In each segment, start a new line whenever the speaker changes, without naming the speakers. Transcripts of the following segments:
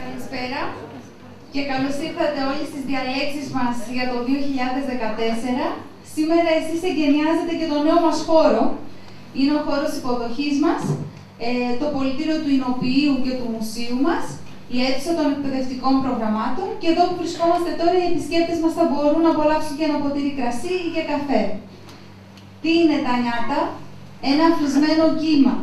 Καλησπέρα και καλώς ήρθατε όλοι στις διαλέξεις μας για το 2014. Σήμερα εσείς εγκαινιάζετε και το νέο μας χώρο. Είναι ο χώρος υποδοχής μας, ε, το πολιτήριο του Ινοποιείου και του Μουσείου μας, η αίθουσα των εκπαιδευτικών προγραμμάτων και εδώ που βρισκόμαστε τώρα οι επισκέπτες μας θα μπορούν να απολαύσουν και ένα ποτήρι κρασί ή και καφέ. Τι είναι τα νιάτα; Ένα φυσμένο κύμα.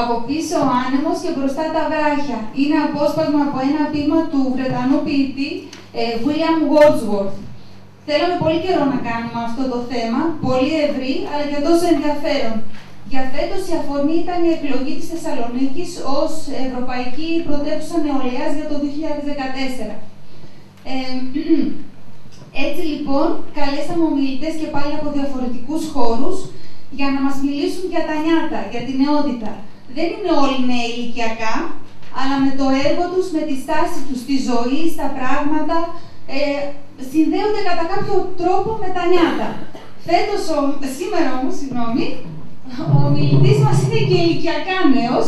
Από πίσω ο άνεμος και μπροστά τα βράχια. Είναι απόσπασμα από ένα ποίημα του Βρετανού ποιητή ε, William Wordsworth. Θέλαμε πολύ καιρό να κάνουμε αυτό το θέμα, πολύ ευρύ, αλλά και τόσο ενδιαφέρον. Για φέτος η αφορμή ήταν η εκλογή της Θεσσαλονίκης ως Ευρωπαϊκή Πρωτεύουσα Νεολαίας για το 2014. Ε, έτσι λοιπόν, καλέσαμε ομιλητές και πάλι από διαφορετικούς χώρους για να μας μιλήσουν για τα νιάτα, για την νεότητα. Δεν είναι όλοι νέοι ηλικιακά, αλλά με το έργο τους, με τη στάση τους στη ζωή, στα πράγματα, ε, συνδέονται κατά κάποιο τρόπο με τα νιάτα. Φέτος, σήμερα όμως, συγγνώμη, ο ομιλητής μας είναι και ηλικιακά νέος,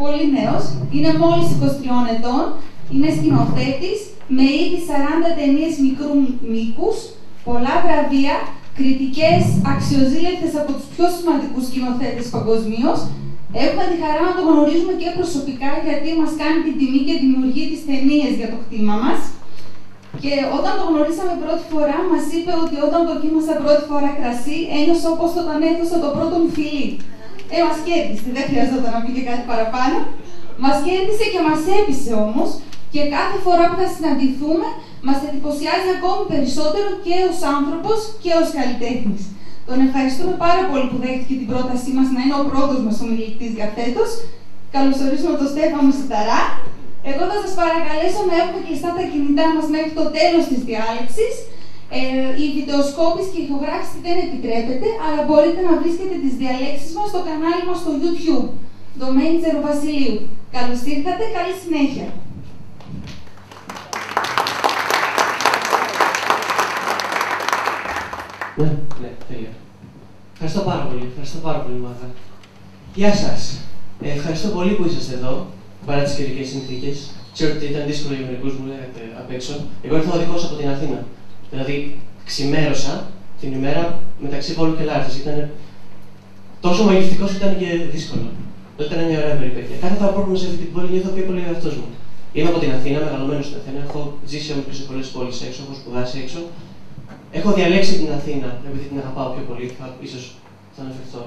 πολύ νέος, είναι μόλις 23 ετών, είναι σκηνοθέτης, με ήδη 40 ταινίες μικρού μήκους, πολλά βραβεία, κριτικές αξιοζήλευτες από τους πιο σημαντικούς σκηνοθέτες παγκοσμίως. Έχουμε τη χαρά να το γνωρίζουμε και προσωπικά, γιατί μας κάνει την τιμή και δημιουργεί τις ταινίες για το κτήμα μας. Και όταν το γνωρίσαμε πρώτη φορά, μας είπε ότι όταν δοκίμασα πρώτη φορά κρασί, ένιωσα όπως όταν έδωσα το πρώτο μου φιλί. Ε, μας κέρδισε, δεν χρειαζόταν να πει και κάτι παραπάνω. Μας κέρδισε και μας έπεισε όμως και κάθε φορά που θα συναντηθούμε, μας εντυπωσιάζει ακόμη περισσότερο και ως άνθρωπος και ως καλλιτέχνης. Τον ευχαριστούμε πάρα πολύ που δέχτηκε την πρότασή μας να είναι ο πρώτος μας ομιλητής για φέτος. Καλωσορίζουμε τον Στέφανο Σιταρά, εγώ θα σας παρακαλέσω να έχουμε κλειστά τα κινητά μας μέχρι το τέλος της διάλεξης. Ε, η βιντεοσκόπηση και η ηχογράφηση δεν επιτρέπεται, αλλά μπορείτε να βρίσκετε τις διαλέξεις μας στο κανάλι μας στο YouTube. Δομένη Τζεροβασιλείου. Καλώς ήρθατε, καλή συνέχεια.
Ναι, ναι, τέλεια. Ευχαριστώ πάρα πολύ, ευχαριστώ πάρα πολύ, Μάθα. Γεια σας. Ε, ευχαριστώ πολύ που είσαστε εδώ παρά τις καιρικές συνθήκες. Ξέρω ότι ήταν δύσκολο για μερικούς μου λέγατε απ' έξω. Εγώ ήρθα οδηγό από την Αθήνα. Δηλαδή, ξημέρωσα την ημέρα μεταξύ Βόλου και Λάρτσα. Ήταν τόσο μαγευτικός ήταν και δύσκολο. Ήταν μια ωραία περιπέτεια. Κάθε φορά που έρχομαι σε αυτή την πόλη νιώθω πιο πολύ ο εαυτός μου. Είμαι από την Αθήνα, μεγαλωμένος στην Αθήνα. Έχω ζήσει όμω και σε πολλές πόλεις έξω, έχω σπουδάσει έξω. Έχω διαλέξει την Αθήνα επειδή την αγαπάω πιο πολύ. Θα, ίσως θα αναφερθώ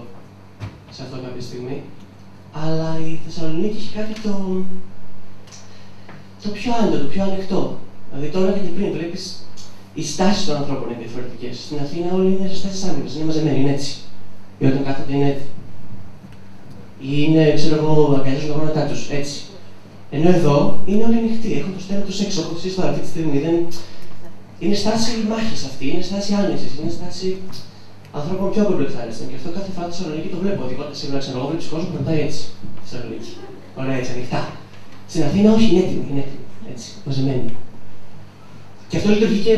σε αυτό κάποια στιγμή. Αλλά η Θεσσαλονίκη έχει κάτι το, το πιο άνετο, το πιο ανοιχτό. Δηλαδή τώρα και πριν βλέπεις οι στάσεις των ανθρώπων είναι διαφορετικές. Στην Αθήνα όλοι είναι σε στάσεις άμυνε, είναι μαζεμένοι, είναι έτσι. Ή όταν κάθονται είναι έτσι. Ή είναι, ξέρω εγώ, αγκαλιάζουν τα γόνατά τους, έτσι. Ενώ εδώ είναι όλοι ανοιχτοί, έχουν το στέλνο τους έξω, όπως εσείς τώρα αυτή τη στιγμή. Δεν... Είναι στάση μάχης αυτή, είναι στάση άνεσης, είναι στάση ανθρώπων πιο απολυτάριστων. Και αυτό κάθε φορά στη Θεσσαλονίκη το βλέπω. Οδηγώντα σήμερα, ξέρω εγώ, βλέπει κόσμο που ρωτάει έτσι. Στη Θεσσαλονίκη. Ωραία, έτσι, ανοιχτά. Στην Αθήνα όχι, είναι έτοιμη, είναι έτοιμη. Έτσι, μαζεμένη. Και αυτό λειτουργεί και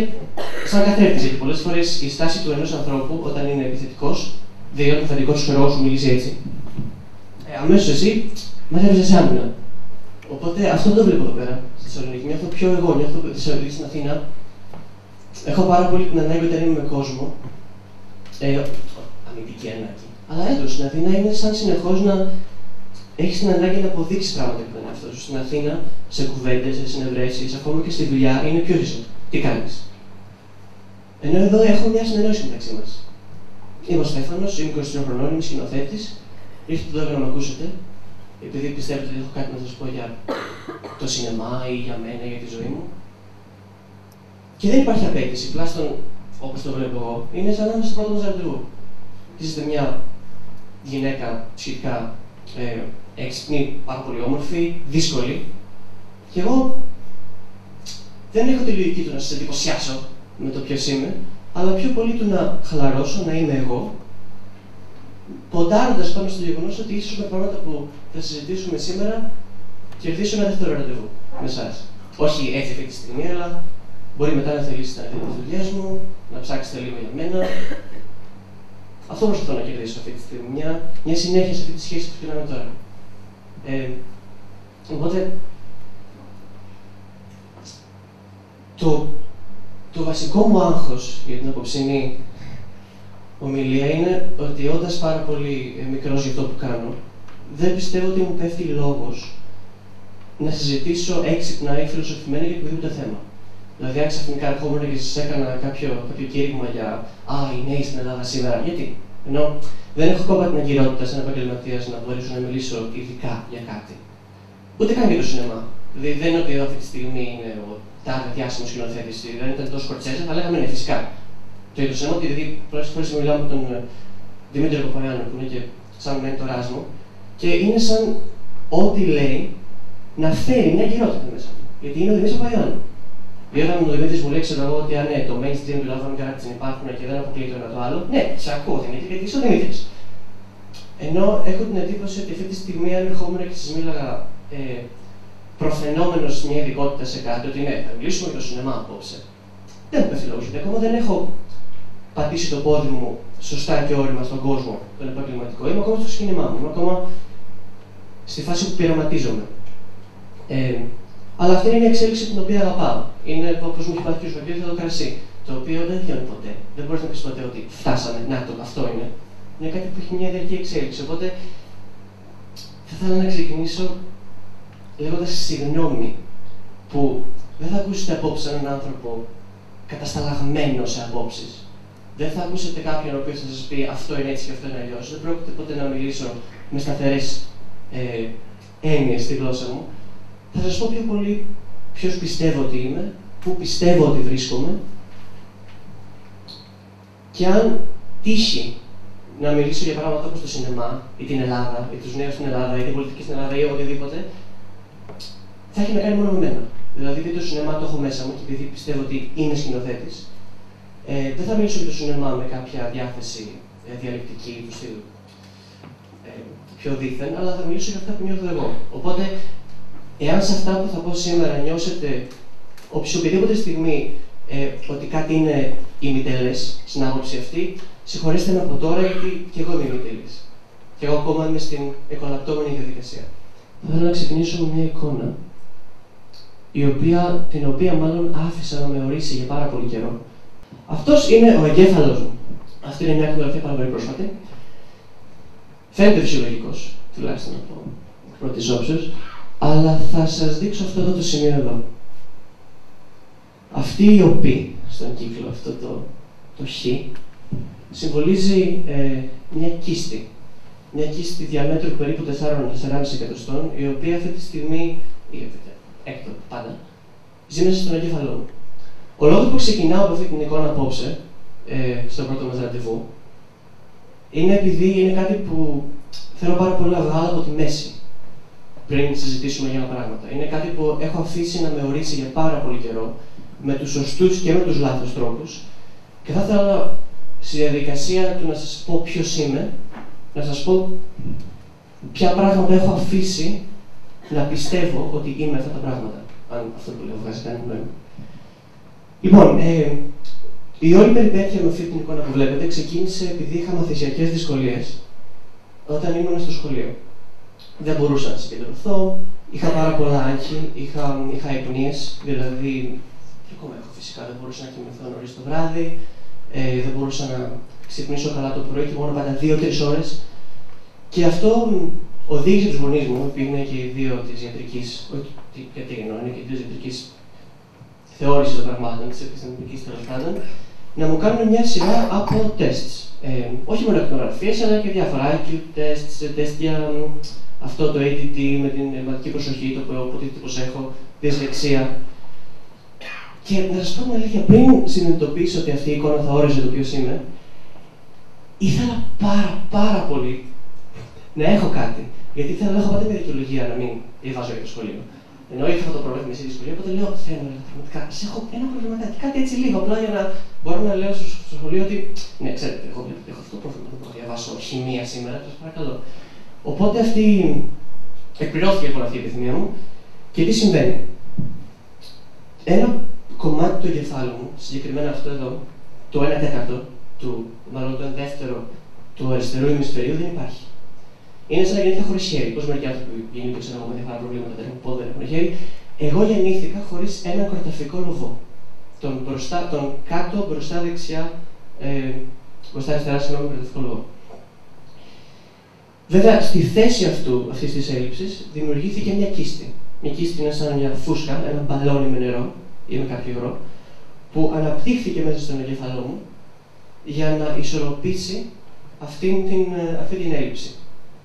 σαν καθρέφτης, γιατί πολλές φορές η στάση του ενός ανθρώπου όταν είναι επιθετικός, διότι ο επιθετικός σου χειρό σου μιλήσει έτσι, ε, αμέσως εσύ μαζεύεσαι σε άμυνα. Οπότε αυτό δεν το βλέπω εδώ πέρα στη Θεσσαλονίκη. Νιώθω πιο εγώ, νιώθω στη Θεσσαλονίκη στην Αθήνα. Έχω πάρα πολύ την ανάγκη όταν είμαι με κόσμο ε, αμυντική ανάγκη. Αλλά έντο στην Αθήνα είναι σαν συνεχώς να έχεις την ανάγκη να αποδείξεις πράγματα για τον εαυτό σου. Στην Αθήνα, σε κουβέντες, σε συνευρέσει, ακόμα και στη δουλειά, είναι πιο εσύ. Τι κάνεις; Ενώ εδώ έχω μια συνεννόηση μεταξύ μας. Είμαι ο Στέφανος, είμαι 23 χρονών, είμαι σκηνοθέτης. Ήρθατε εδώ για να με ακούσετε, επειδή πιστεύετε ότι έχω κάτι να σας πω για το σινεμά ή για μένα ή για τη ζωή μου. Και δεν υπάρχει απέτηση, τουλάχιστον όπως το βλέπω εγώ, είναι σαν να είμαστε πρώτο ραντεβού. Είστε μια γυναίκα σχετικά ε, έξυπνη, πάρα πολύ όμορφη, δύσκολη. Και εγώ δεν έχω τη λογική του να σας εντυπωσιάσω με το ποιος είμαι, αλλά πιο πολύ του να χαλαρώσω, να είμαι εγώ, ποντάροντας πάνω στο γεγονός ότι ίσως με πράγματα που θα συζητήσουμε σήμερα κερδίσω ένα δεύτερο ραντεβού με εσάς. Όχι έτσι αυτή τη στιγμή, αλλά Μπορεί μετά να θελήσετε να δείτε τις δουλειές μου, να ψάξετε λίγο για μένα. Αυτό προσπαθώ να κερδίσω αυτή τη στιγμή. Μια, μια συνέχεια σε αυτή τη σχέση που πήραμε τώρα. Ε, οπότε, το, το βασικό μου άγχος για την απόψινή ομιλία είναι ότι όντας πάρα πολύ ε, μικρός για αυτό που κάνω, δεν πιστεύω ότι μου πέφτει λόγος να συζητήσω έξυπνα ή φιλοσοφημένα για οποιοδήποτε θέμα. Δηλαδή, αν ξαφνικά ερχόμουν και σας έκανα κάποιο, κάποιο κήρυγμα για Α, οι νέοι στην Ελλάδα σήμερα, γιατί; Ενώ δεν έχω ακόμα την αγκυρότητα σαν επαγγελματίας να μπορέσω να μιλήσω ειδικά για κάτι. Ούτε καν για το σινεμά. Δηλαδή, δεν είναι ότι αυτή τη στιγμή είναι ο τάδε διάσημος σκηνοθέτης. Δεν ήταν τόσο κορτσέζα, θα λέγαμε ναι, φυσικά. Το είδο σινεμά, δηλαδή, πολλές φορές μιλάω με τον ε, Δημήτρη Κοπαγιάνο, που είναι και σαν μέντοράς μου, και είναι σαν ό,τι λέει να φέρει μια αγκυρότητα μέσα του. Γιατί είναι ο Δημήτρης Κοπαγιάνο. Δηλαδή, όταν ο Δημήτρη μου λέει, ξέρω εγώ, ότι αν ναι, το mainstream του Love Characters υπάρχουν και δεν αποκλείει το ένα το άλλο, ναι, σε ακούω Δημήτρη, γιατί είσαι ο Δημήτρης. Ενώ έχω την εντύπωση ότι αυτή τη στιγμή, αν ερχόμουν και σας μίλαγα ε, προφαινόμενος μια ειδικότητα σε κάτι, ότι ναι, θα μιλήσουμε για το σινεμά απόψε. Δεν μου πέφτει λόγο, γιατί ακόμα δεν έχω πατήσει το πόδι μου σωστά και όρημα στον κόσμο, τον επαγγελματικό. Είμαι ακόμα στο σκηνημά μου, είμαι ακόμα στη φάση που πειραματίζομαι. Ε, αλλά αυτή είναι μια εξέλιξη την οποία αγαπάω. Είναι όπω μου έχει πάθει ο για το κρασί. Το οποίο δεν βγαίνει ποτέ. Δεν μπορείς να πεις ποτέ ότι φτάσαμε. Να το, αυτό είναι. Είναι κάτι που έχει μια διαρκή εξέλιξη. Οπότε θα ήθελα να ξεκινήσω λέγοντας συγγνώμη που δεν θα ακούσετε απόψε έναν άνθρωπο κατασταλαγμένος σε απόψεις. Δεν θα ακούσετε κάποιον ο οποίος θα σας πει αυτό είναι έτσι και αυτό είναι αλλιώς. Δεν πρόκειται ποτέ να μιλήσω με σταθερές ε, έννοιες στη γλώσσα μου θα σας πω πιο πολύ ποιος πιστεύω ότι είμαι, πού πιστεύω ότι βρίσκομαι και αν τύχει να μιλήσω για πράγματα όπως το σινεμά ή την Ελλάδα ή τους νέους στην Ελλάδα ή την πολιτική στην Ελλάδα ή οτιδήποτε, θα έχει να κάνει μόνο με μένα. Δηλαδή, επειδή το σινεμά το έχω μέσα μου και επειδή πιστεύω ότι είμαι σκηνοθέτης, ε, δεν θα μιλήσω για το σινεμά με κάποια διάθεση ε, διαλεκτική του στυλ ε, πιο δίθεν, αλλά θα μιλήσω για αυτά που νιώθω εγώ. Οπότε Εάν σε αυτά που θα πω σήμερα νιώσετε οποιοδήποτε στιγμή ε, ότι κάτι είναι ημιτελέ στην άποψη αυτή, συγχωρέστε με από τώρα γιατί και εγώ είμαι ημιτελή. Και εγώ ακόμα είμαι στην εκολαπτώμενη διαδικασία. Θα ήθελα να ξεκινήσω με μια εικόνα, η οποία, την οποία μάλλον άφησα να με ορίσει για πάρα πολύ καιρό. Αυτός είναι ο εγκέφαλος μου. Αυτή είναι μια φωτογραφία πάρα πολύ πρόσφατη. Φαίνεται φυσιολογικός, τουλάχιστον από πρώτη όψεω. Αλλά θα σας δείξω αυτό εδώ το σημείο εδώ. Αυτή η οπή στον κύκλο, αυτό το, το χ, συμβολίζει ε, μια κίστη. Μια κίστη διαμέτρου περίπου 4-4,5 εκατοστών, η οποία αυτή τη στιγμή, ή έκτο πάντα, ζει μέσα στον εγκέφαλό μου. Ο λόγος που ξεκινάω από αυτή την εικόνα απόψε, ε, στο πρώτο μας ραντεβού, είναι επειδή είναι κάτι που θέλω πάρα πολύ να βγάλω από τη μέση πριν συζητήσουμε για πράγματα. Είναι κάτι που έχω αφήσει να με ορίσει για πάρα πολύ καιρό, με τους σωστούς και με τους λάθος τρόπους. Και θα ήθελα στη διαδικασία του να σας πω ποιος είμαι, να σας πω ποια πράγματα έχω αφήσει να πιστεύω ότι είμαι αυτά τα πράγματα. Αν αυτό που λέω βγάζει κανένα νόημα. Λοιπόν, ε, η όλη περιπέτεια με αυτή την εικόνα που βλέπετε ξεκίνησε επειδή είχα μαθησιακές δυσκολίες όταν ήμουν στο σχολείο δεν μπορούσα να συγκεντρωθώ, είχα πάρα πολλά άγχη, είχα, είχα υπνίες, δηλαδή, και ακόμα έχω φυσικά, δεν μπορούσα να κοιμηθώ νωρίς το βράδυ, ε, δεν μπορούσα να ξυπνήσω καλά το πρωί και μόνο πάντα δύο-τρεις ώρες. Και αυτό οδήγησε τους γονείς μου, που είναι και οι δύο της ιατρικής, όχι γιατί εννοώ, είναι και οι δύο της ιατρικής θεώρησης των πραγμάτων, της επιστημονικής τέλος πάντων, να μου κάνουν μια σειρά από τεστς. Ε, όχι μόνο εκνογραφίε, αλλά και διάφορα IQ τεστς, τεστ για αυτό το ADD με την εμβατική προσοχή, το οποίο υποτίθεται πως έχω, δυσλεξία. Και να σας πω την αλήθεια, πριν συνειδητοποιήσω ότι αυτή η εικόνα θα όριζε το ποιος είμαι, ήθελα πάρα πάρα πολύ να έχω κάτι. Γιατί ήθελα να έχω πάντα μια δικαιολογία να μην διαβάζω για το σχολείο. Ενώ είχα αυτό το πρόβλημα με σχολείο, οπότε λέω: Θέλω να πραγματικά. Σε έχω ένα προβληματάκι, κάτι έτσι λίγο. Απλά για να μπορώ να λέω στο σχολείο ότι. Ναι, ξέρετε, εγώ έχω αυτό το πρόβλημα. Δεν μπορώ να διαβάσω χημία σήμερα, σας παρακαλώ. Οπότε αυτή εκπληρώθηκε λοιπόν αυτή η επιθυμία μου και τι συμβαίνει; Ένα κομμάτι του εγκεφάλου μου, συγκεκριμένα αυτό εδώ, το 1 τέταρτο, του, μάλλον το 1 δεύτερο του αριστερού ημισφαιρίου δεν υπάρχει. Είναι σαν να γεννήθηκα χωρίς χέρι. Πώς μερικοί άνθρωποι γεννήθηκαν ξέρω, με διάφορα προβλήματα, δεν έχουν πόδι, δεν έχουν χέρι. Εγώ γεννήθηκα χωρίς ένα κορταφικό λογό. Τον, μπροστά, τον κάτω, μπροστά, δεξιά, ε, μπροστά, αριστερά, συγγνώμη, κορταφικό λογό. Βέβαια, στη θέση αυτού, αυτής της έλλειψης, δημιουργήθηκε μια κίστη. Μια κίστη είναι σαν μια φούσκα, ένα μπαλόνι με νερό ή με κάποιο υγρό, που αναπτύχθηκε μέσα στον εγκέφαλό μου για να ισορροπήσει αυτήν την, ε, αυτή την έλλειψη.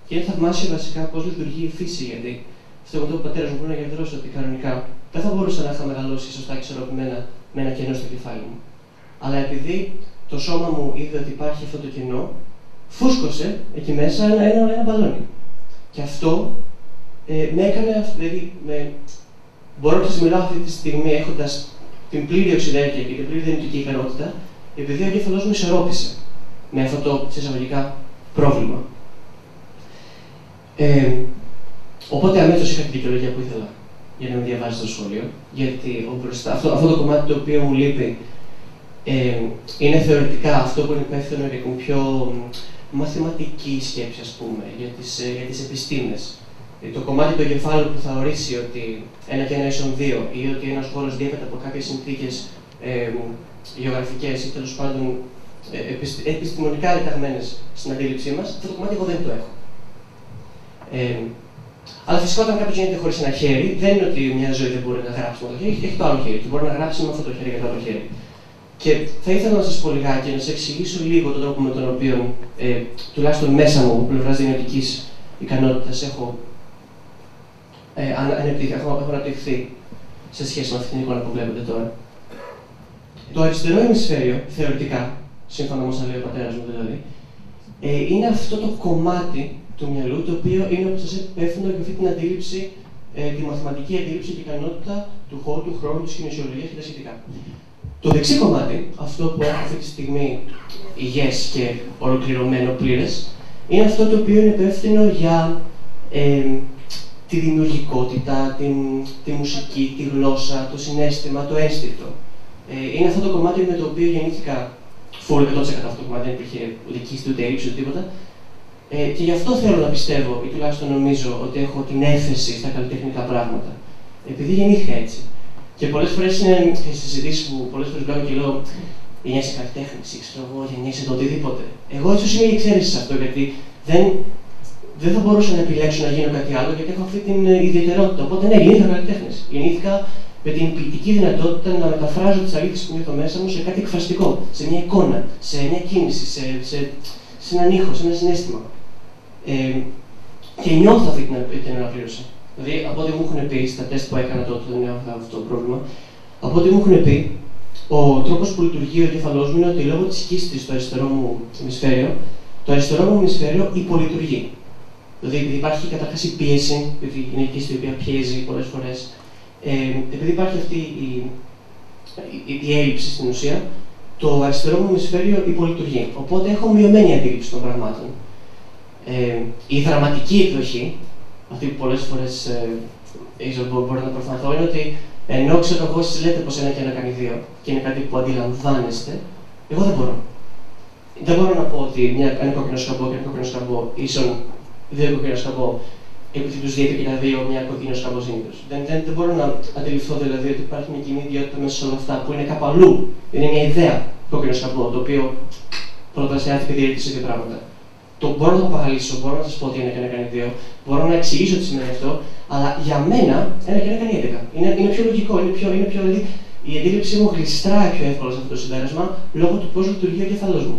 Και είναι θαυμάσιο βασικά πώς λειτουργεί η φύση, γιατί αυτό που ο πατέρα μου μπορεί να γιατρώσει ότι κανονικά δεν θα μπορούσα να είχα μεγαλώσει σωστά και ισορροπημένα με ένα κενό στο κεφάλι μου. Αλλά επειδή το σώμα μου είδε ότι υπάρχει αυτό το κενό, φούσκωσε εκεί μέσα ένα, ένα, ένα μπαλόνι. Και αυτό ε, με έκανε, δηλαδή, με, μπορώ να σας μιλάω αυτή τη στιγμή έχοντας την πλήρη οξυδέρκεια και την πλήρη δυνητική ικανότητα, επειδή ο εγκέφαλός μου ισορρόπησε με αυτό το εισαγωγικά πρόβλημα. Ε, οπότε αμέσως είχα την δικαιολογία που ήθελα για να με διαβάσει το σχόλιο. Γιατί μπροστά, αυτό, αυτό το κομμάτι το οποίο μου λείπει ε, είναι θεωρητικά αυτό που είναι υπεύθυνο για την πιο μαθηματική σκέψη, ας πούμε, για τις, ε, για τις επιστήμες. Ε, το κομμάτι του εγκεφάλου που θα ορίσει ότι ένα και ένα ίσον δύο ή ότι ένας χώρος διέπεται από κάποιες συνθήκες ε, γεωγραφικές ή τέλος πάντων ε, επιστημονικά διταγμένες στην αντίληψή μας, αυτό το κομμάτι εγώ δεν το έχω. Ε, αλλά φυσικά όταν κάποιος γίνεται χωρίς ένα χέρι, δεν είναι ότι μια ζωή δεν μπορεί να γράψει με το χέρι, έχει το άλλο χέρι και μπορεί να γράψει με αυτό το χέρι και το άλλο χέρι. Και θα ήθελα να σας πω λιγάκι, να σας εξηγήσω λίγο τον τρόπο με τον οποίο, ε, τουλάχιστον μέσα μου, από πλευράς δυνατική ικανότητας, έχω, ε, έχω, έχω αναπτυχθεί σε σχέση με αυτή την εικόνα που βλέπετε τώρα. Το αριστερό ημισφαίριο, θεωρητικά, σύμφωνα με όσα λέει ο πατέρας μου δηλαδή, ε, είναι αυτό το κομμάτι του μυαλού το οποίο είναι, όπως σας είπα, υπεύθυνο για αυτή την αντίληψη, ε, τη μαθηματική αντίληψη και ικανότητα του χώρου, του χρόνου, της κοινωνιολογία και τα σχετικά. Το δεξί κομμάτι, αυτό που έχω αυτή τη στιγμή υγιές και ολοκληρωμένο πλήρες, είναι αυτό το οποίο είναι υπεύθυνο για ε, τη δημιουργικότητα, την, τη μουσική, τη γλώσσα, το συνέστημα, το αίσθητο. Ε, είναι αυτό το κομμάτι με το οποίο γεννήθηκα full 100% αυτό το κομμάτι, δεν υπήρχε ούτε κίστη, ούτε έλλειψη, ούτε τίποτα. Ε, και γι' αυτό θέλω να πιστεύω, ή τουλάχιστον νομίζω, ότι έχω την έφεση στα καλλιτεχνικά πράγματα. Επειδή γεννήθηκα έτσι. Και πολλές φορές είναι στις συζητήσεις που πολλές φορές λέω και λέω γεννιέσαι καλλιτέχνης, ή ξέρω εγώ, γεννιέσαι το οτιδήποτε. Εγώ ίσως είμαι η εξαίρεση σε αυτό, γιατί δεν, δεν θα μπορούσα να επιλέξω να γίνω κάτι άλλο, γιατί έχω αυτή την ε, ιδιαιτερότητα. Οπότε ναι, γεννήθηκα καλλιτέχνης. Γεννήθηκα με την ποιητική δυνατότητα να μεταφράζω τις αλήθειες που νιώθω μέσα μου σε κάτι εκφραστικό, σε μια εικόνα, σε μια κίνηση, σε, σε, σε έναν ήχο, σε ένα συνέστημα. Ε, και νιώθω αυτή την, την αναπλήρωση. Δηλαδή, από ό,τι μου έχουν πει στα τεστ που έκανα τότε, δεν είχα αυτό το πρόβλημα, από ό,τι μου έχουν πει, ο τρόπος που λειτουργεί ο εγκέφαλό μου είναι ότι λόγω της κίστη στο αριστερό μου ημισφαίριο, το αριστερό μου ημισφαίριο υπολειτουργεί. Δηλαδή, υπάρχει καταρχάς η πίεση, επειδή είναι η κίστη η οποία πιέζει πολλές φορές, ε, επειδή υπάρχει αυτή η, η, η, έλλειψη στην ουσία, το αριστερό μου ημισφαίριο υπολειτουργεί. Οπότε έχω μειωμένη αντίληψη των πραγμάτων. Ε, η δραματική εκδοχή, αυτή που πολλές φορές ε, μπορεί να προσπαθώ, είναι ότι ενώ ξέρω εγώ εσείς λέτε πως ένα και ένα κάνει δύο και είναι κάτι που αντιλαμβάνεστε, εγώ δεν μπορώ. Δεν μπορώ να πω ότι μια, ένα κόκκινο σκαμπό και ένα κόκκινο σκαμπό ίσον δύο κόκκινο σκαμπό επειδή τους διέπει και τα δύο μια κοκκίνο σκαμπό Δεν, δεν, δεν μπορώ να αντιληφθώ δηλαδή ότι υπάρχει μια κοινή ιδιότητα μέσα σε όλα αυτά που είναι κάπου αλλού. Είναι μια ιδέα κόκκινο σκαμπό, το οποίο πολλαπλασιάστηκε διαιρετή σε δύο πράγματα. Το μπορώ να το απαγαλήσω, μπορώ να σας πω ότι ένα και ένα κάνει δύο, μπορώ να εξηγήσω τι σημαίνει αυτό, αλλά για μένα ένα και ένα κάνει 11. Είναι, είναι πιο λογικό, είναι πιο, είναι πιο, δηλαδή η αντίληψή μου γλιστράει πιο εύκολα σε αυτό το συμπέρασμα λόγω του πώς λειτουργεί ο κεφαλό μου.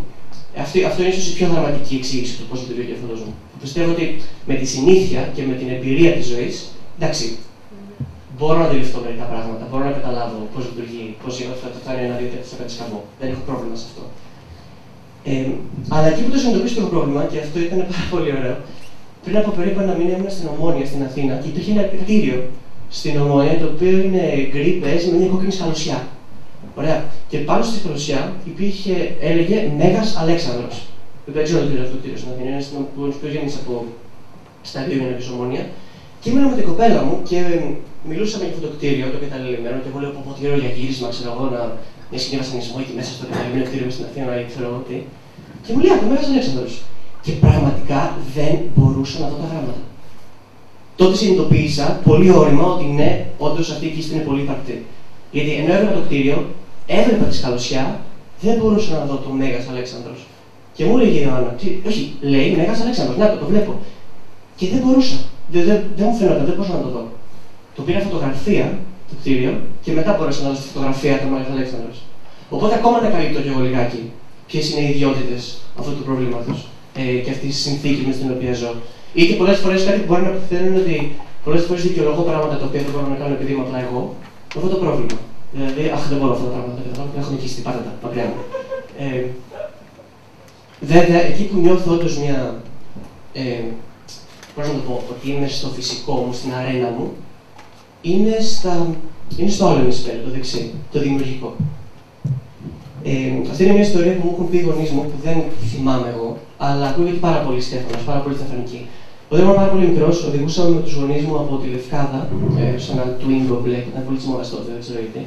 Αυτή, αυτό είναι ίσως η πιο δραματική εξήγηση του πώς λειτουργεί ο κεφαλό μου. Πιστεύω ότι με τη συνήθεια και με την εμπειρία της ζωής, εντάξει, μπορώ να αντιληφθώ μερικά πράγματα, μπορώ να καταλάβω πώς λειτουργεί, πώς θα είναι ένα δύο τέτοια κάτι σκαμπό. Δεν έχω πρόβλημα σε αυτό. Ε, αλλά εκεί που το συνειδητοποίησα το πρόβλημα, και αυτό ήταν πάρα πολύ ωραίο, πριν από περίπου ένα μήνα ήμουν στην Ομόνια στην Αθήνα και υπήρχε ένα κτίριο στην Ομόνια το οποίο είναι γκρι, με μια κόκκινη σκαλωσιά. Ωραία. Και πάνω στη χρωσιά υπήρχε, έλεγε Μέγας Αλέξανδρος. Δεν ξέρω τι είναι αυτό το κτίριο στην Αθήνα, είναι που γέννησε από στα δύο για Ομόνια. Και ήμουν με την κοπέλα μου και μιλούσαμε για αυτό το κτίριο, το καταλημμένο, και εγώ λέω πω τι ωραίο για γύρισμα, ξέρω εγώ, να μια σκηνή βασανισμού εκεί μέσα στο καταλημμένο κτίριο στην Αθήνα, ή ξέρω εγώ τι. Και μου λέει, το Μέγα Αλέξανδρος. Και πραγματικά δεν μπορούσα να δω τα γράμματα. Τότε συνειδητοποίησα πολύ όρημα ότι ναι, όντως αυτή η κίστη είναι πολύ υπαρκτή. Γιατί ενώ έβλεπα το κτίριο, έβλεπα τη σκαλωσιά, δεν μπορούσα να δω τον Μέγας Αλέξανδρος. Και μου έλεγε η Ιωάννα, όχι, λέει Μέγας Αλέξανδρος, να το, το βλέπω. Και δεν μπορούσα. Δεν, δεν, δεν μου φαίνονταν, δεν μπορούσα να το δω. Το πήρα φωτογραφία το κτίριο και μετά μπορούσα να δω τη φωτογραφία του Μέγα Αλέξανδρο. Οπότε ακόμα ανακαλύπτω και εγώ λιγάκι ποιες είναι οι ιδιότητες αυτού του προβλήματος ε, και αυτή τη συνθήκη μες την οποία ζω. Ή και πολλές φορές κάτι που μπορεί να επιθέτουν ότι πολλές φορές δικαιολογώ πράγματα τα οποία δεν μπορώ να κάνω επειδή είμαι απλά εγώ, με αυτό το πρόβλημα. Δηλαδή, αχ, δεν μπορώ αυτά τα πράγματα, καταλάβω, έχω νικήσει πάντα μακριά μου. Ε, βέβαια, εκεί που νιώθω όντως μια. Ε, Πώς να το πω, ότι είμαι στο φυσικό μου, στην αρένα μου, είναι, στα, είναι στο άλλο ημισφαίρο, το δεξί, το δημιουργικό. Ε, αυτή είναι μια ιστορία που μου έχουν πει οι γονείς μου που δεν θυμάμαι εγώ, αλλά ακούγεται πάρα πολύ Στέφανος, πάρα πολύ στεφανική. Όταν ήμουν πάρα πολύ μικρός, οδηγούσαμε με τους γονείς μου από τη Λευκάδα, ε, σε ένα Twingo μπλε, ήταν πολύ τη τότε, δεν ξέρω γιατί,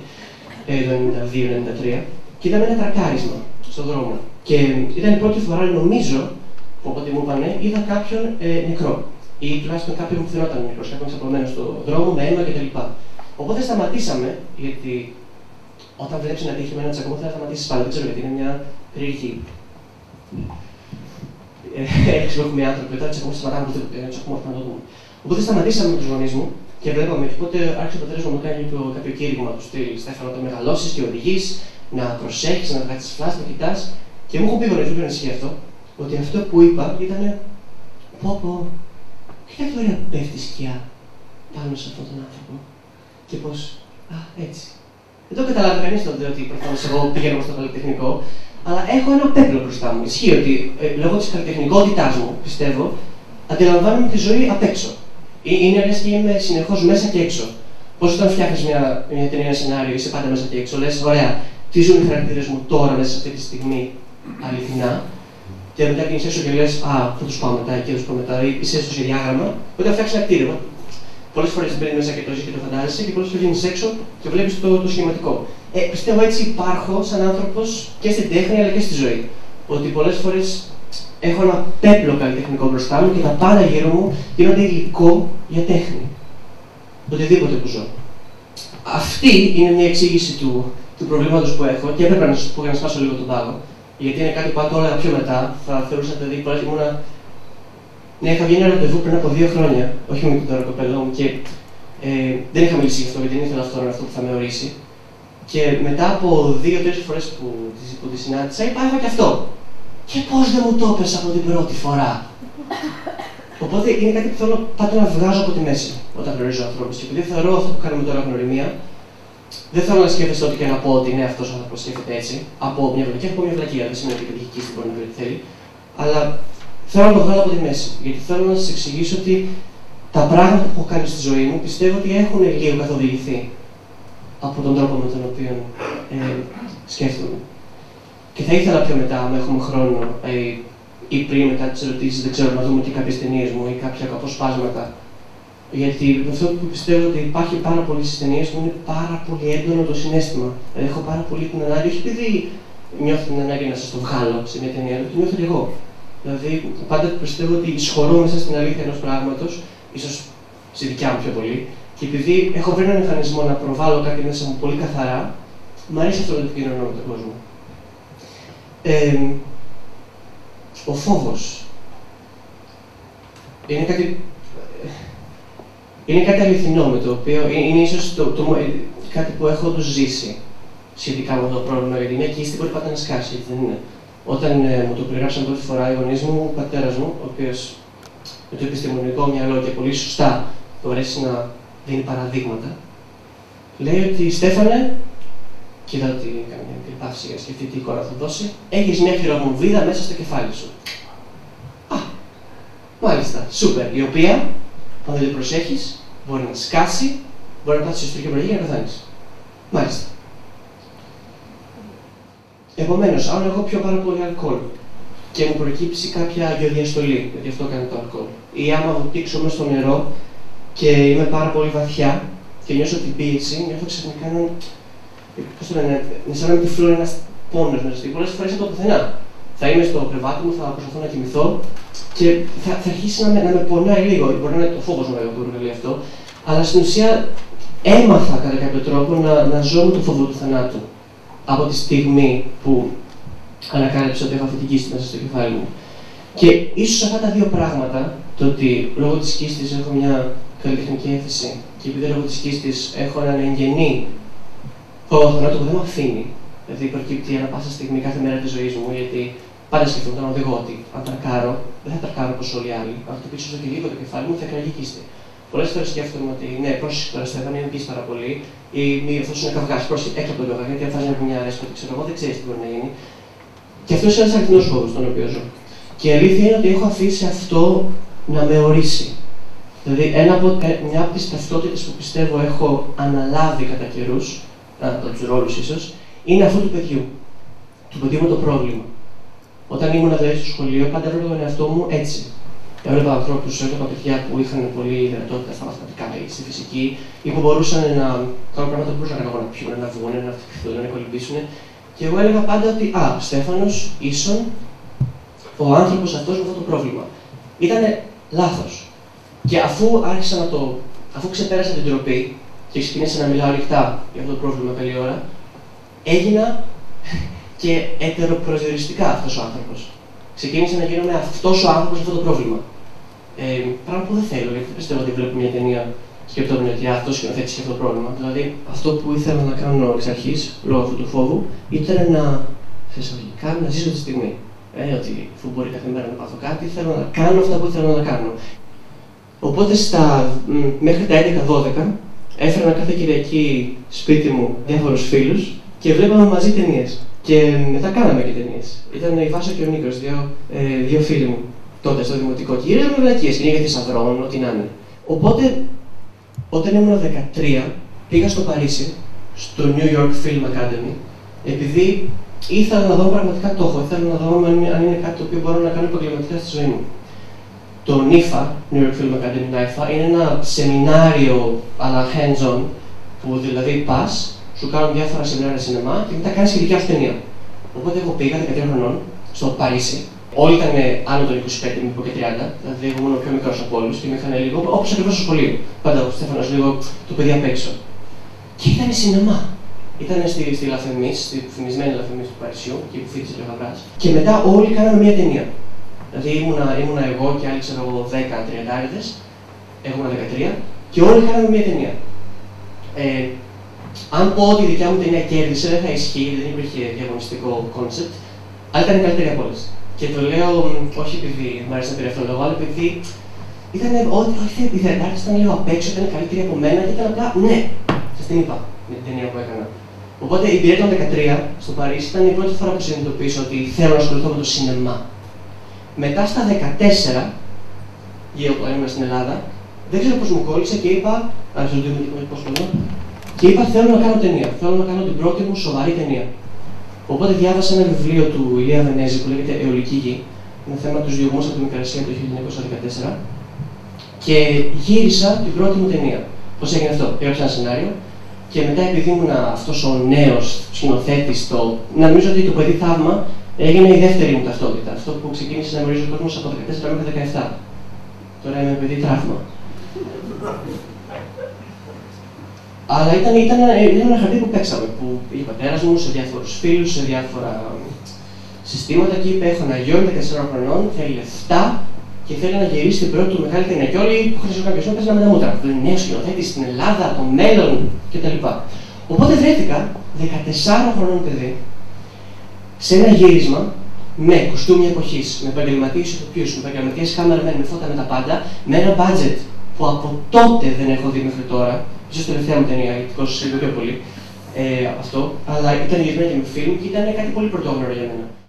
ε, το 92-93, και είδαμε ένα τρακάρισμα στον δρόμο. Και ήταν η πρώτη φορά, νομίζω, που από ό,τι μου είπανε, είδα κάποιον ε, νεκρό. Ή τουλάχιστον κάποιον που φαινόταν νεκρό, κάποιον ξαπλωμένο στον δρόμο με αίμα κτλ. Οπότε σταματήσαμε, γιατί όταν βλέπει ένα τύχημα, ένα τσακωμό, θα σταματήσεις πάλι. Δεν ξέρω γιατί είναι μια περίεργη έξι έχουμε άνθρωποι, μετά τσακωμό σταματάμε το τσακωμό να το δούμε. Οπότε σταματήσαμε με τους γονείς μου και βλέπαμε. Οπότε άρχισε ο πατέρα μου να κάνει κάποιο κήρυγμα του στυλ. Στέφανο, όταν μεγαλώσεις και οδηγείς, να προσέχεις, να βγάλει τι φλάσει, να κοιτάς. Και μου έχουν πει γονείς μου, δεν ισχύει αυτό, ότι αυτό που είπα ήταν. Πω πω, κοίτα τι ωραία πέφτει σκιά πάνω σε αυτόν τον άνθρωπο. Και πώς, α, έτσι. Δεν το καταλάβει κανείς τότε ότι προφανώς εγώ πηγαίνω στο καλλιτεχνικό, αλλά έχω ένα πέπλο μπροστά μου. Ισχύει ότι ε, λόγω της καλλιτεχνικότητάς μου, πιστεύω, αντιλαμβάνομαι τη ζωή απ' έξω. Ε, είναι λες και είμαι συνεχώς μέσα και έξω. Πώς όταν φτιάχνεις μια, μια ταινία, ένα σενάριο, είσαι πάντα μέσα και έξω, λες, ωραία, τι ζουν οι χαρακτήρες μου τώρα μέσα σε αυτή τη στιγμή αληθινά. Και μετά κλείνει έξω και λες, Α, θα τους πάω μετά, εκεί θα τους πάω μετά, ή είσαι στο σχεδιάγραμμα. Όταν φτιάξεις ένα κτίριο, Πολλές φορές μπαίνει μέσα και το ζεις και το φαντάζεσαι και πολλές φορές βγαίνεις έξω και βλέπεις το, το σχηματικό. Ε, πιστεύω έτσι υπάρχω σαν άνθρωπος και στην τέχνη αλλά και στη ζωή. Ότι πολλές φορές έχω ένα πέπλο καλλιτεχνικό μπροστά μου και τα πάντα γύρω μου γίνονται υλικό για τέχνη. Οτιδήποτε που ζω. Αυτή είναι μια εξήγηση του, του προβλήματος που έχω και έπρεπε να σας πω για να σπάσω λίγο τον πάγο. Γιατί είναι κάτι που αν το έλεγα πιο μετά θα θεωρούσατε ότι ήμουν ναι, είχα βγει ένα ραντεβού πριν από δύο χρόνια, όχι με την τώρα κοπέλα μου, και ε, δεν είχα μιλήσει γι' αυτό, γιατί δεν ήθελα αυτό αυτό που θα με ορίσει. Και μετά από δύο-τρεις φορές που, που τη συνάντησα, είπα: Έχω και αυτό. Και πώς δεν μου το έπεσε από την πρώτη φορά. Οπότε είναι κάτι που θέλω πάντα να βγάζω από τη μέση όταν γνωρίζω ανθρώπους. Και επειδή θεωρώ αυτό που κάνουμε τώρα γνωριμία, δεν θέλω να σκέφτεσαι ό,τι και να πω ότι είναι αυτός ο άνθρωπος σκέφτεται έτσι. Από μια βλακία, από μια βλακία. Δεν σημαίνει ότι η πετυχική στην μπορεί να θέλει. Αλλά θέλω να το βγάλω από τη μέση. Γιατί θέλω να σας εξηγήσω ότι τα πράγματα που έχω κάνει στη ζωή μου πιστεύω ότι έχουν λίγο καθοδηγηθεί από τον τρόπο με τον οποίο ε, σκέφτομαι. Και θα ήθελα πιο μετά, αν έχουμε χρόνο, ε, ή πριν μετά τις ερωτήσεις, δεν ξέρω, να δούμε και κάποιες ταινίες μου ή κάποια αποσπάσματα. Γιατί αυτό που πιστεύω ότι υπάρχει πάρα πολύ στι ταινίε μου είναι πάρα πολύ έντονο το συνέστημα. Δηλαδή, έχω πάρα πολύ την ανάγκη, όχι επειδή νιώθω την ανάγκη να σας το βγάλω σε μια ταινία, αλλά το νιώθω και εγώ. Δηλαδή, πάντα πιστεύω ότι εισχωρώ μέσα στην αλήθεια ενός πράγματος, ίσως στη δικιά μου πιο πολύ, και επειδή έχω βρει έναν μηχανισμό να προβάλλω κάτι μέσα μου πολύ καθαρά, μου αρέσει αυτό να το επικοινωνώ με τον κόσμο. Ε, ο φόβος είναι κάτι. Είναι κάτι αληθινό με το οποίο είναι ίσως το, το, κάτι που έχω όντως ζήσει σχετικά με το πρόβλημα. Γιατί μια κίστη μπορεί πάντα να σκάσει, έτσι δεν είναι. Όταν ε, μου το περιγράψαν πρώτη φορά οι γονείς μου, ο πατέρας μου, ο οποίος με το επιστημονικό μυαλό και πολύ σωστά μπορέσει να δίνει παραδείγματα, λέει ότι Στέφανε, κοίτα ότι κάνει μια μικρή παύση για να σκεφτεί τι εικόνα θα δώσει, έχεις μια χειρομοβίδα μέσα στο κεφάλι σου. Α, μάλιστα, σούπερ, η οποία, αν δεν την προσέχεις, μπορεί να σκάσει, μπορεί να πάθει στο και να πεθάνεις. Μάλιστα. Επομένως, αν έχω πιο πάρα πολύ αλκοόλ και μου προκύψει κάποια αγιοδιαστολή, γιατί αυτό κάνει το αλκοόλ, ή άμα βουτήξω μέσα στο νερό και είμαι πάρα πολύ βαθιά και νιώσω την πίεση, νιώθω ξαφνικά έναν. Πώς το λένε, σαν να με τυφλώνει ένας πόνος μέσα στη. Πολλές φορές από το πουθενά. Θα είμαι στο κρεβάτι μου, θα προσπαθώ να κοιμηθώ και θα, θα αρχίσει να με, να με πονάει λίγο. Μπορεί να είναι το φόβος μου που προκαλεί αυτό. Αλλά στην ουσία έμαθα κατά κάποιο τρόπο να, να ζω με το φόβο του θανάτου από τη στιγμή που ανακάλυψα ότι έχω αυτή την κίστη μέσα στο κεφάλι μου. Και ίσως αυτά τα δύο πράγματα, το ότι λόγω της κίστης έχω μια καλλιτεχνική έφεση και επειδή λόγω της κίστης έχω έναν εγγενή φόβο θανάτου που δεν με αφήνει. Δηλαδή προκύπτει ανά πάσα στιγμή κάθε μέρα της ζωής μου, γιατί πάντα σκεφτόμουν όταν οδηγώ ότι αν τρακάρω, δεν θα τρακάρω όπως όλοι οι άλλοι. Αν χτυπήσω και λίγο το κεφάλι μου, θα εκραγεί κίστη. Πολλές φορές σκέφτομαι ότι ναι, πρόσεχε τώρα Στέφανη, μην πεις πάρα πολύ, ή μη αυτό είναι καυγάς, πρόσεχε έξω από το καυγά, γιατί αν φάει μια αρέσκο, ξέρω εγώ, δεν ξέρεις τι μπορεί να γίνει. Και αυτός είναι ένας αριθμός φόβο τον οποίο ζω. Και η αλήθεια είναι ότι έχω αφήσει αυτό να με ορίσει. Δηλαδή, ένα από, ε, μια από τις ταυτότητες που πιστεύω έχω αναλάβει κατά καιρούς, από τους ρόλους ίσως, είναι αυτό του παιδιού. Του παιδιού με το πρόβλημα. Όταν ήμουν δηλαδή στο σχολείο, πάντα έβλεπα τον εαυτό μου έτσι. Έβλεπα ανθρώπους, έβλεπα παιδιά που είχαν πολύ δυνατότητα στα μαθηματικά ή στη φυσική ή που μπορούσαν να κάνουν πράγματα που μπορούσαν να πιούν, να βγουν, να φτιαχτούν, να κολυμπήσουν. Και εγώ έλεγα πάντα ότι Α, Στέφανος ίσον ο άνθρωπος αυτός με αυτό το πρόβλημα. Ήταν λάθος. Και αφού άρχισα να το. αφού ξεπέρασα την τροπή και ξεκίνησα να μιλάω ανοιχτά για αυτό το πρόβλημα καλή ώρα, έγινα και ετεροπροσδιοριστικά αυτός ο άνθρωπος. Ξεκίνησα να γίνομαι αυτός ο άνθρωπος με αυτό το πρόβλημα. Ε, πράγμα που δεν θέλω, γιατί δεν πιστεύω ότι βλέπω μια ταινία σκεφτόμουν ότι αυτός σκηνοθέτησε αυτό το πρόβλημα. Δηλαδή, αυτό που ήθελα να κάνω εξ αρχής, λόγω αυτού του φόβου, ήταν να, εισαγωγικά, να ζήσω τη στιγμή. Ε, ότι αφού μπορεί κάθε μέρα να πάθω κάτι, θέλω να κάνω αυτά που ήθελα να κάνω. Οπότε στα, μέχρι τα 11-12 έφερα κάθε Κυριακή σπίτι μου διάφορους φίλους και βλέπαμε μαζί ταινίες. Και μετά κάναμε και ταινίες. Ήταν η Βάσο και ο Νίκο, δύο, ε, δύο φίλοι μου τότε στο δημοτικό. Και γυρίζαμε βλακίες και για θησαυρών, ό,τι να είναι. Οπότε, όταν ήμουν 13, πήγα στο Παρίσι, στο New York Film Academy, επειδή ήθελα να δω πραγματικά το έχω. Ήθελα να δω αν είναι κάτι το οποίο μπορώ να κάνω επαγγελματικά στη ζωή μου. Το NIFA, New York Film Academy NIFA, είναι ένα σεμινάριο αλλά hands-on, που δηλαδή πας σου κάνουν διάφορα σεμινάρια σινεμά και μετά κάνεις και δικιά σου ταινία. Οπότε εγώ πήγα 13 χρονών στο Παρίσι. Όλοι ήταν άνω των 25, μη πω και 30, δηλαδή εγώ ήμουν ο πιο μικρός από όλους και με είχαν λίγο όπως ακριβώς στο σχολείο. Πάντα ο Στέφανος λίγο το παιδί απ' έξω. Και ήταν σινεμά. Ήταν στη, στη Λαφεμής, στη φημισμένη Λαφεμής του Παρισιού, εκεί που φύτησε ο Γαβρά. Και μετά όλοι κάναμε μία ταινία. Δηλαδή ήμουνα, ήμουνα εγώ και άλλοι ξέρω εγώ 10-30 εγώ ήμουν 13 και όλοι κάναμε μία ταινία. Ε, αν πω ότι η δικιά μου ταινία κέρδισε, δεν θα ισχύει, δεν υπήρχε διαγωνιστικό concept, αλλά ήταν η καλύτερη από όλες. Και το λέω όχι επειδή μου άρεσε να πει αυτό λόγο, αλλά επειδή ήταν ό,τι όχι επειδή δεν ήταν λίγο απ' έξω, ήταν καλύτερη από μένα και ήταν απλά ναι, σας την είπα με την ταινία που έκανα. Οπότε η εμπειρία των 13 στο Παρίσι ήταν η πρώτη φορά που συνειδητοποίησα ότι θέλω να ασχοληθώ με το σινεμά. Μετά στα 14, γύρω που ήμουν στην Ελλάδα, δεν ξέρω πώς μου κόλλησε και είπα, αν σα δείτε πώς και είπα θέλω να κάνω ταινία. Θέλω να κάνω την πρώτη μου σοβαρή ταινία. Οπότε διάβασα ένα βιβλίο του Ηλία Βενέζη που λέγεται Αιωλική Γη, με θέμα τους διωγμού από την Μικρασία το 1914 και γύρισα την πρώτη μου ταινία. Πώς έγινε αυτό, έγραψα ένα σενάριο και μετά επειδή ήμουν αυτός ο νέος σκηνοθέτης, το... να νομίζω ότι το παιδί θαύμα έγινε η δεύτερη μου ταυτότητα. Αυτό που ξεκίνησε να γνωρίζει ο κόσμος από 14 μέχρι 17. Τώρα είμαι παιδί τραύμα. Αλλά ήταν, ήταν, ήταν ένα χαρτί που παίξαμε, που είχε πατέρας μου σε διάφορους φίλους, σε διάφορα συστήματα και είπε: Έχω ένα γιο 14 χρονών, θέλει λεφτά και θέλει να γυρίσει την πρώτη του μεγάλη ταινία. Και όλοι που χρησιμοποιούν κάποιος παίζανε με τα μούτρα. Του νέος σκηνοθέτης στην Ελλάδα, το μέλλον κτλ. Οπότε βρέθηκα 14 χρονών παιδί σε ένα γύρισμα με κοστούμια εποχής, με επαγγελματίες ηθοποιούς, με επαγγελματίες κάμερα με φώτα με τα πάντα, με ένα budget που από τότε δεν έχω δει μέχρι τώρα, ίσως τελευταία μου ταινία, γιατί κόστησε λίγο πιο πολύ ε, από αυτό, αλλά ήταν γυρισμένη και με φιλμ και ήταν κάτι πολύ πρωτόγνωρο για μένα.